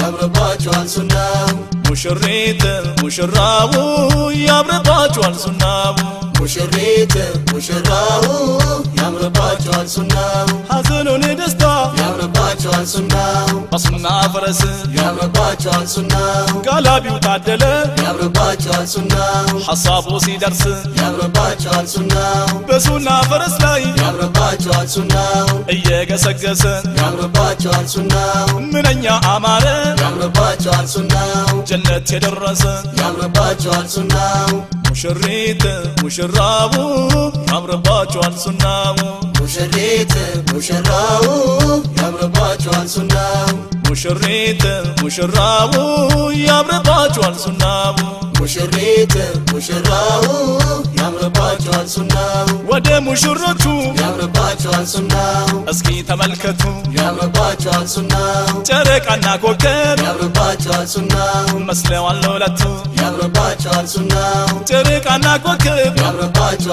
ያምርባቸዋል ሱናው። ሙሽሪት ሙሽራው ያምርባችኋል ሱናው። ሙሽሪት ሙሽራው ያምርባቸዋል ሱናው። ሐዘኑን ደስታ ያምርባቸዋል ሱናው። በሱና ፈረስ ያምርባቸዋል ሱናው። ጋላቢው ታደለ ያምርባቸዋል ሱናው። ሐሳቡ ሲደርስ ያምርባቸዋል ሱናው። በሱና ፈረስ ላይ ያምርባቸዋል ሱናው። እየገሰገሰ ያምርባቸዋል ሱናው። ምንኛ አማረ ያምርባቸዋል ሱናው ጀነት የደረሰ ያምርባቸዋል ሱናው ሙሽሪት ሙሽራው ያምርባችኋል ሱናው ሙሽሪት ሙሽራው ያምርባቸዋል ሱናው ሙሽሪት ሙሽራው ያምርባችኋል ሱናው ሙሽሪት ሙሽራው ያምርባቸዋል ሱናው ወደ ሙሽሮቹ ያምርባቸዋል ሱናው እስኪ ተመልከቱ ያምርባቸዋል ሱናው ጨረቃና ኮከብ ያምርባቸዋል ሱናው መስለዋል ለሁለቱ ያምርባቸዋል ሱናው ጨረቃና ኮከብ ያምርባቸዋል